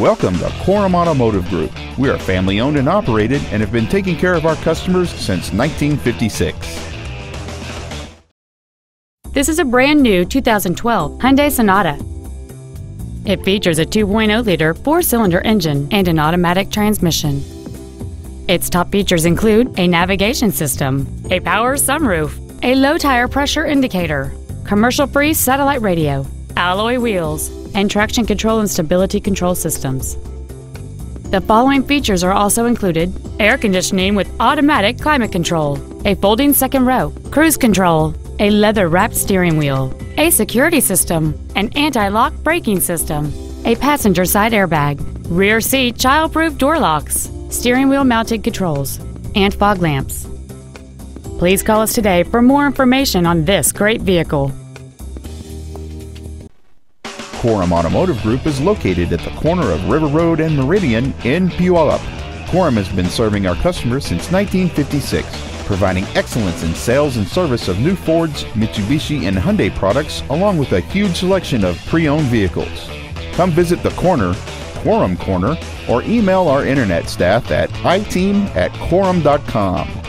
Welcome to Korum Automotive Group. We are family owned and operated and have been taking care of our customers since 1956. This is a brand new 2012 Hyundai Sonata. It features a 2.0 liter four cylinder engine and an automatic transmission. Its top features include a navigation system, a power sunroof, a low tire pressure indicator, commercial free satellite radio, alloy wheels, and traction control and stability control systems. The following features are also included air conditioning with automatic climate control, a folding second row, cruise control, a leather wrapped steering wheel, a security system, an anti lock braking system, a passenger side airbag, rear seat child proof door locks, steering wheel mounted controls, and fog lamps. Please call us today for more information on this great vehicle. Korum Automotive Group is located at the corner of River Road and Meridian in Puyallup. Korum has been serving our customers since 1956, providing excellence in sales and service of new Fords, Mitsubishi, and Hyundai products, along with a huge selection of pre-owned vehicles. Come visit the corner, Korum Corner, or email our internet staff at iteam at korum.com.